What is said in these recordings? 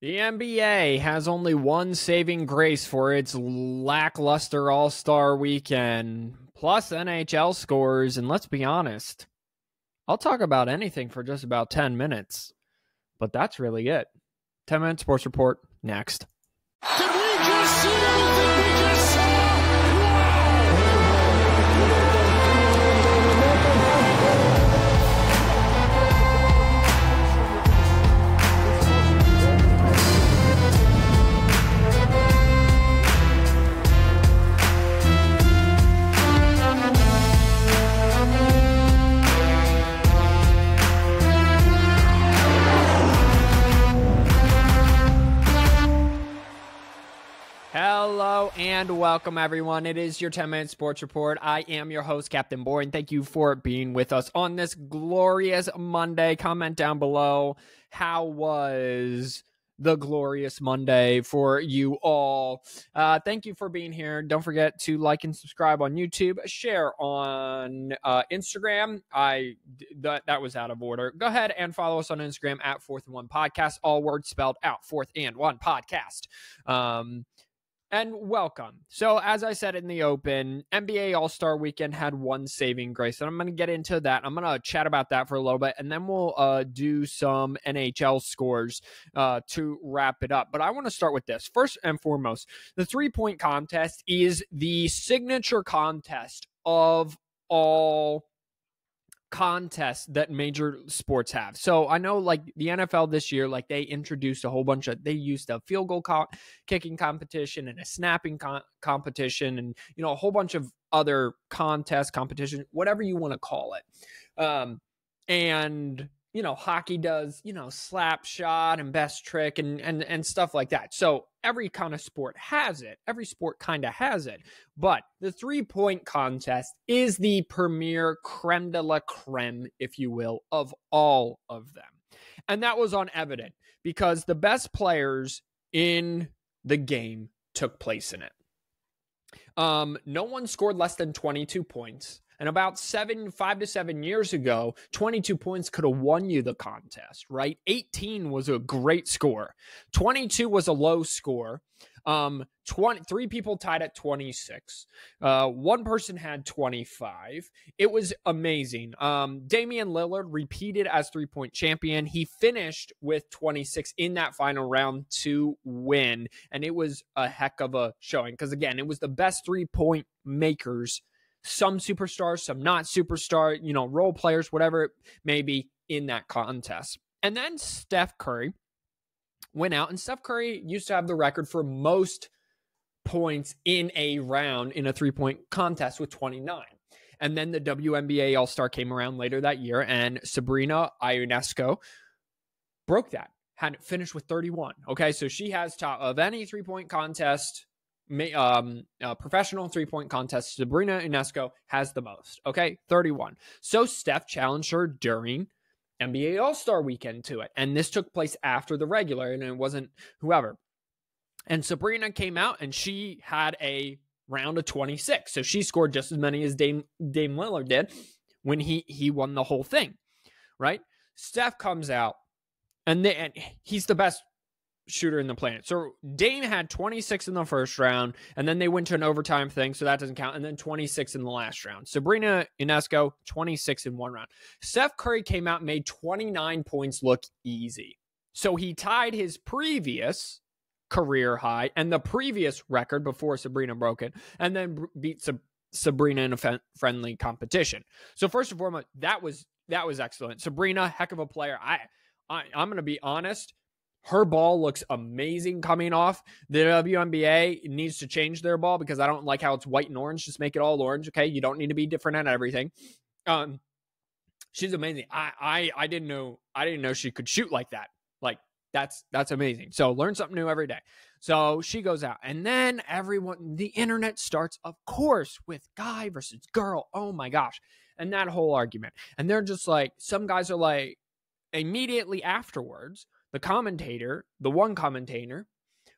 The NBA has only one saving grace for its lackluster All Star weekend, plus NHL scores. And let's be honest, I'll talk about anything for just about 10 minutes, but that's really it. 10 minute sports report next. Welcome, everyone. It is your 10 minute sports report. I am your host, Captain Boring. Thank you for being with us on this glorious Monday. Comment down below. How was the glorious Monday for you all? Uh, thank you for being here. Don't forget to like and subscribe on YouTube, share on uh, Instagram. I that, that was out of order. Go ahead and follow us on Instagram at Fourth and One Podcast, all words spelled out, Fourth and One Podcast. Um, and welcome. So, as I said in the open, NBA All Star Weekend had one saving grace, and I'm going to get into that. I'm going to chat about that for a little bit, and then we'll uh, do some NHL scores uh, to wrap it up. But I want to start with this first and foremost. The three point contest is the signature contest of all contests that major sports have. So I know like the NFL this year, like they introduced a whole bunch of, they used a field goal co- kicking competition and a snapping co- competition and, you know, a whole bunch of other contest competition, whatever you want to call it. Um, and you know, hockey does, you know, slap shot and best trick and and and stuff like that. So every kind of sport has it. Every sport kind of has it. But the three-point contest is the premier creme de la creme, if you will, of all of them. And that was on evident because the best players in the game took place in it. Um, no one scored less than 22 points. And about seven, five to seven years ago, 22 points could have won you the contest, right? 18 was a great score. 22 was a low score. Um, 20, three people tied at 26. Uh, one person had 25. It was amazing. Um, Damian Lillard repeated as three point champion. He finished with 26 in that final round to win. And it was a heck of a showing because, again, it was the best three point makers some superstars, some not superstar, you know, role players, whatever it may be in that contest. And then Steph Curry went out, and Steph Curry used to have the record for most points in a round in a three point contest with 29. And then the WNBA All Star came around later that year, and Sabrina Ionescu broke that, had it finished with 31. Okay, so she has top of any three point contest um, uh, professional three point contest, Sabrina Ionescu has the most. Okay, 31. So Steph challenged her during NBA All Star weekend to it. And this took place after the regular, and it wasn't whoever. And Sabrina came out and she had a round of 26. So she scored just as many as Dame, Dame Lillard did when he, he won the whole thing, right? Steph comes out and, they, and he's the best shooter in the planet. So Dame had 26 in the first round, and then they went to an overtime thing, so that doesn't count, and then 26 in the last round. Sabrina Ionescu, 26 in one round. Steph Curry came out made 29 points look easy. So he tied his previous career high and the previous record before Sabrina broke it, and then beat Sab- Sabrina in a friendly competition. So first and foremost, that was that was excellent. Sabrina, heck of a player. I, I I'm going to be honest her ball looks amazing coming off. The WNBA needs to change their ball because I don't like how it's white and orange. Just make it all orange. Okay. You don't need to be different at everything. Um, she's amazing. I, I, I didn't know, I didn't know she could shoot like that. Like that's, that's amazing. So learn something new every day. So she goes out and then everyone, the internet starts, of course, with guy versus girl. Oh my gosh. And that whole argument. And they're just like, some guys are like, immediately afterwards, the commentator, the one commentator,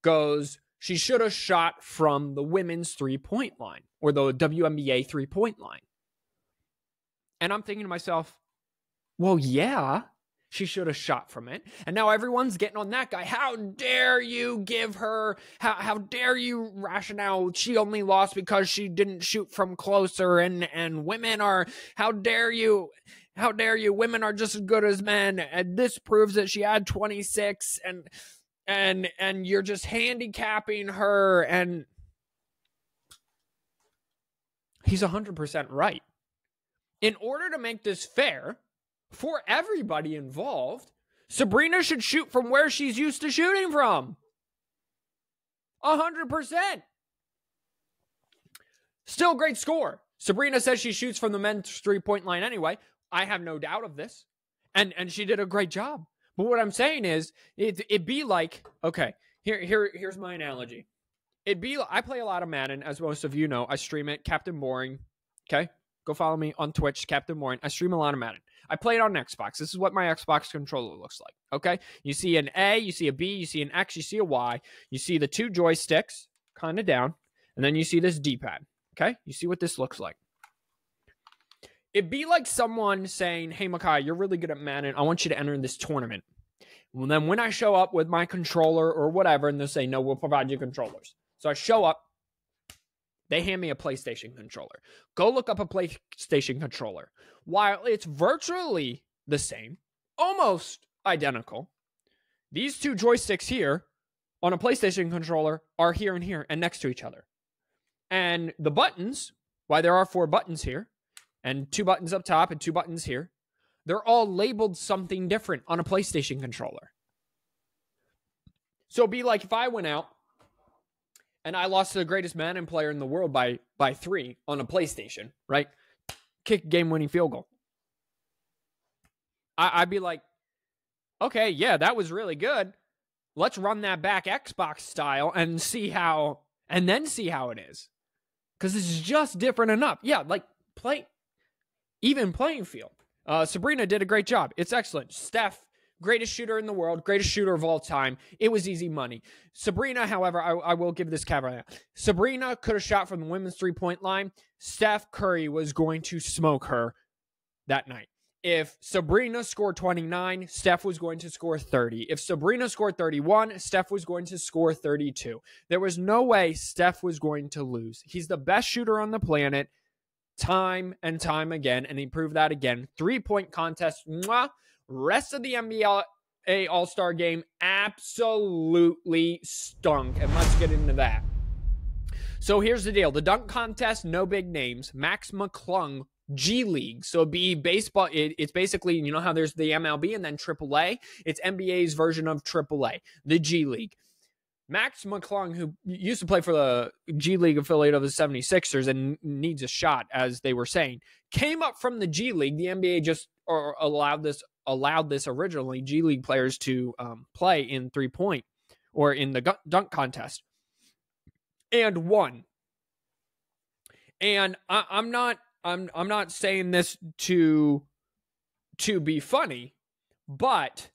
goes, she should have shot from the women's three point line or the WNBA three point line. And I'm thinking to myself, well, yeah, She should have shot from it. And now everyone's getting on that guy. How dare you give her, how, how dare you rationale she only lost because she didn't shoot from closer and, and women are, how dare you, how dare you, women are just as good as men. And this proves that she had 26 and, and, and you're just handicapping her. And he's 100% right. In order to make this fair, for everybody involved, Sabrina should shoot from where she's used to shooting from. A hundred percent. Still great score. Sabrina says she shoots from the men's three point line anyway. I have no doubt of this. And and she did a great job. But what I'm saying is it it be like, okay, here here here's my analogy. It'd be I play a lot of Madden, as most of you know. I stream it, Captain Boring. Okay. Go follow me on Twitch, Captain Boring. I stream a lot of Madden. I play it on Xbox. This is what my Xbox controller looks like. Okay. You see an A, you see a B, you see an X, you see a Y. You see the two joysticks kind of down, and then you see this D pad. Okay. You see what this looks like. It'd be like someone saying, Hey, Makai, you're really good at Madden. I want you to enter in this tournament. Well, then when I show up with my controller or whatever, and they'll say, No, we'll provide you controllers. So I show up, they hand me a PlayStation controller. Go look up a PlayStation controller. While it's virtually the same, almost identical, these two joysticks here on a PlayStation controller are here and here and next to each other. And the buttons, why there are four buttons here, and two buttons up top and two buttons here, they're all labeled something different on a PlayStation controller. So be like if I went out and I lost to the greatest Madden player in the world by by three on a PlayStation, right? Kick game winning field goal. I, I'd be like, okay, yeah, that was really good. Let's run that back Xbox style and see how, and then see how it is. Because it's just different enough. Yeah, like play, even playing field. Uh, Sabrina did a great job. It's excellent. Steph greatest shooter in the world, greatest shooter of all time. It was easy money. Sabrina, however, I, I will give this caveat. Sabrina could have shot from the women's three point line. Steph Curry was going to smoke her that night. If Sabrina scored 29, Steph was going to score 30. If Sabrina scored 31, Steph was going to score 32. There was no way Steph was going to lose. He's the best shooter on the planet time and time again, and he proved that again. Three point contest. Mwah, Rest of the NBA All Star game absolutely stunk. And let's get into that. So here's the deal the dunk contest, no big names. Mac McClung, G League. So be baseball. It, it's basically, you know how there's the MLB and then AAA? It's NBA's version of AAA, the G League. Mac McClung, who used to play for the G League affiliate of the 76ers and needs a shot, as they were saying, came up from the G League. The NBA just or allowed this allowed this originally G League players to um, play in three point or in the dunk contest and won. And I, I'm not I'm I'm not saying this to to be funny, but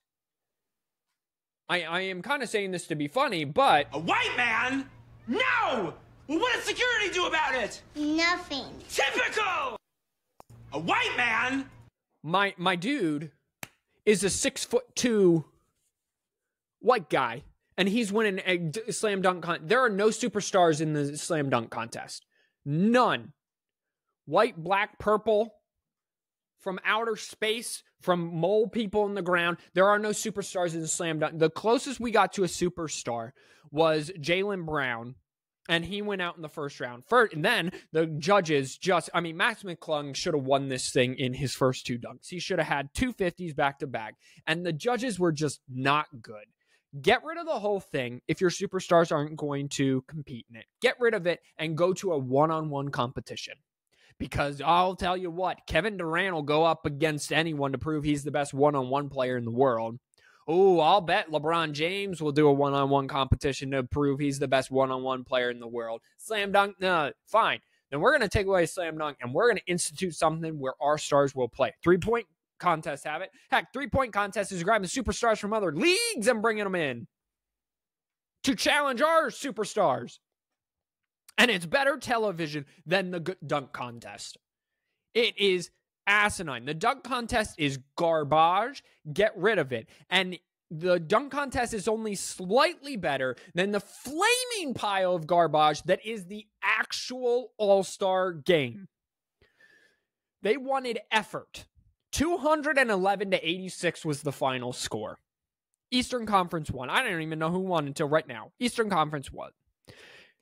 I I am kind of saying this to be funny, but a white man? No! Well, what does security do about it? Nothing. Typical! A white man? My my dude is a six foot two white guy, and he's winning a slam dunk con. There are no superstars in the slam dunk contest. None. White, black, purple, from outer space, from mole people in the ground. There are no superstars in the slam dunk. The closest we got to a superstar was Jaylen Brown and he went out in the first round. First, and then the judges just, I mean, Mac McClung should have won this thing in his first two dunks. He should have had two 50s back to back, and the judges were just not good. Get rid of the whole thing if your superstars aren't going to compete in it. Get rid of it and go to a one on one competition. Because I'll tell you what, Kevin Durant will go up against anyone to prove he's the best one on one player in the world. Oh, I'll bet LeBron James will do a one on one competition to prove he's the best one on one player in the world. Slam dunk, no, fine. Then we're going to take away slam dunk and we're going to institute something where our stars will play. Three point contest have it. Heck, three point contest is grabbing superstars from other leagues and bringing them in to challenge our superstars. And it's better television than the dunk contest. It is asinine. The dunk contest is garbage. Get rid of it. And the dunk contest is only slightly better than the flaming pile of garbage that is the actual All Star game. Hmm. They wanted effort. 211 to 86 was the final score. Eastern Conference won. I don't even know who won until right now. Eastern Conference won.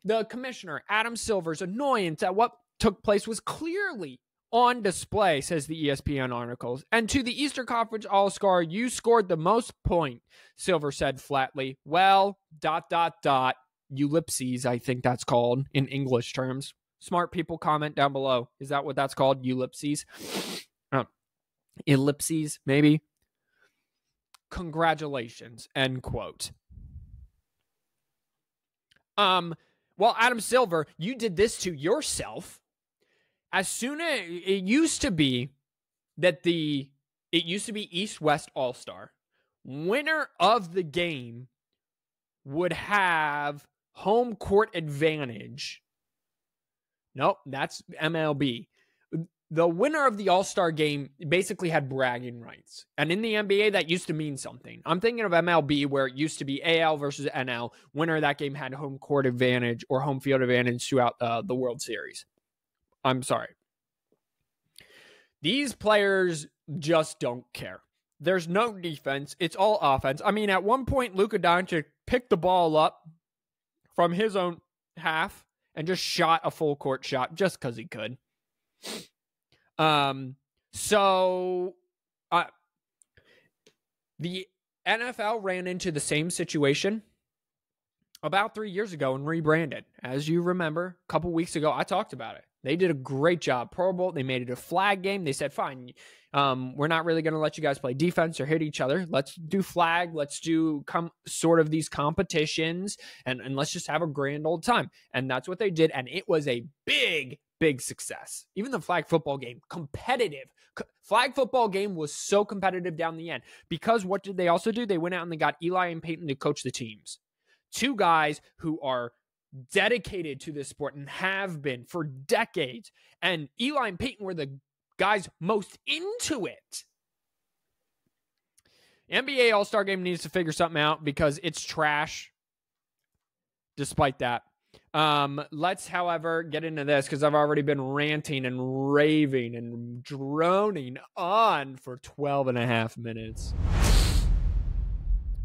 The commissioner, Adam Silver's annoyance at what took place was clearly on display, says the ESPN articles. And to the Easter Conference All Star, you scored the most point, Silver said flatly. Well, dot, dot, dot. Ellipses, I think that's called in English terms. Smart people comment down below. Is that what that's called? Ellipses? Oh. Ellipses, maybe? Congratulations. End quote. Um, well, Adam Silver, you did this to yourself as soon as it used to be that the it used to be East West All Star winner of the game would have home court advantage. Nope, that's MLB. The winner of the All Star game basically had bragging rights. And in the NBA, that used to mean something. I'm thinking of MLB where it used to be AL versus NL. Winner of that game had home court advantage or home field advantage throughout uh, the World Series. I'm sorry. These players just don't care. There's no defense. It's all offense. I mean, at one point, Luka Doncic picked the ball up from his own half and just shot a full court shot just because he could. Um, so uh, the NFL ran into the same situation about three years ago and rebranded. As you remember, a couple weeks ago, I talked about it. They did a great job. Pro Bowl, they made it a flag game. They said, fine, um, we're not really going to let you guys play defense or hit each other. Let's do flag. Let's do come sort of these competitions and, and let's just have a grand old time. And that's what they did. And it was a big, big success. Even the flag football game, competitive. Flag football game was so competitive down the end because what did they also do? They went out and they got Eli and Peyton to coach the teams. Two guys who are dedicated to this sport and have been for decades. And Eli and Peyton were the guys most into it. NBA All Star Game needs to figure something out because it's trash. Despite that, um, let's, however, get into this because I've already been ranting and raving and droning on for 12 and a half minutes.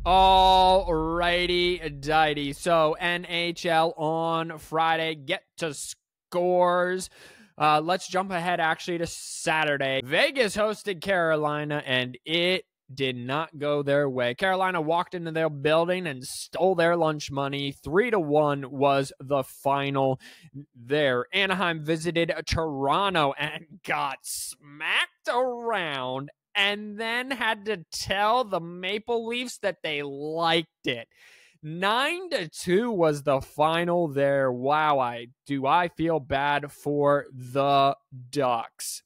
All righty, dighty. So NHL on Friday. Get to scores. Uh, let's jump ahead actually to Saturday. Vegas hosted Carolina, and it did not go their way. Carolina walked into their building and stole their lunch money. Three to one was the final there. Anaheim visited Toronto and got smacked around and then had to tell the Maple Leafs that they liked it. Nine to two was the final there. Wow, I do I feel bad for the Ducks.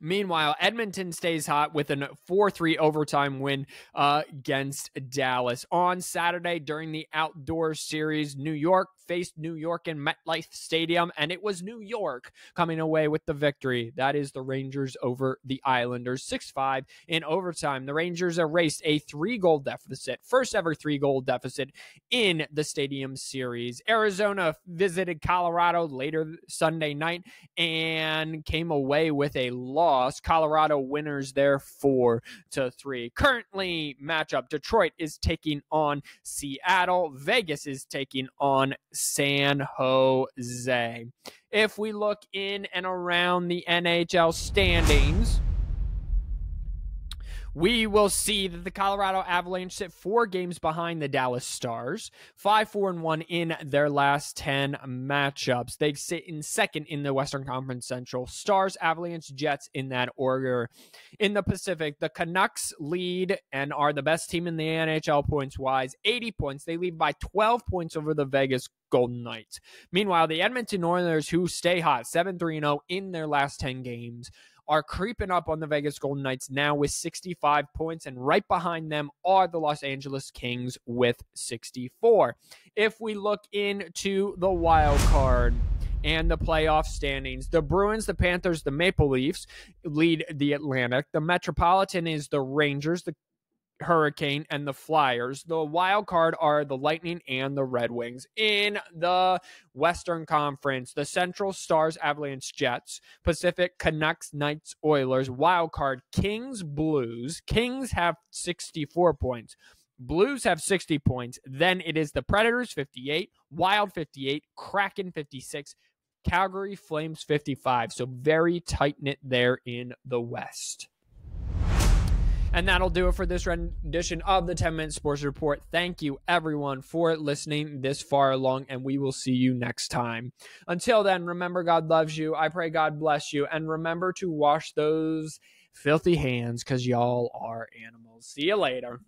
Meanwhile, Edmonton stays hot with a 4 3 overtime win uh, against Dallas. On Saturday during the outdoor series, New York faced New York in MetLife Stadium, and it was New York coming away with the victory. That is the Rangers over the Islanders, 6 5 in overtime. The Rangers erased a three goal deficit, first ever three goal deficit in the Stadium Series. Arizona visited Colorado later Sunday night and came away with a loss. Colorado winners there 4 to 3. Currently, matchup Detroit is taking on Seattle, Vegas is taking on San Jose. If we look in and around the NHL standings, we will see that the Colorado Avalanche sit four games behind the Dallas Stars, five, four, and one in their last 10 matchups. They sit in second in the Western Conference Central. Stars, Avalanche, Jets in that order. In the Pacific, the Canucks lead and are the best team in the NHL points wise, 80 points. They lead by 12 points over the Vegas Golden Knights. Meanwhile, the Edmonton Oilers, who stay hot, 7 3 0 in their last 10 games, are creeping up on the Vegas Golden Knights now with 65 points, and right behind them are the Los Angeles Kings with 64. If we look into the wild card, and the playoff standings. The Bruins, the Panthers, the Maple Leafs lead the Atlantic. The Metropolitan is the Rangers, the Hurricane, and the Flyers. The wild card are the Lightning and the Red Wings. In the Western Conference, the Central Stars, Avalanche, Jets, Pacific Canucks, Knights, Oilers. Wild card Kings, Blues. Kings have 64 points. Blues have 60 points. Then it is the Predators 58, Wild 58, Kraken 56, Calgary Flames 55. So very tight knit there in the West. And that'll do it for this rendition of the 10 Minute Sports Report. Thank you, everyone, for listening this far along, and we will see you next time. Until then, remember God loves you. I pray God bless you. And remember to wash those filthy hands because y'all are animals. See you later.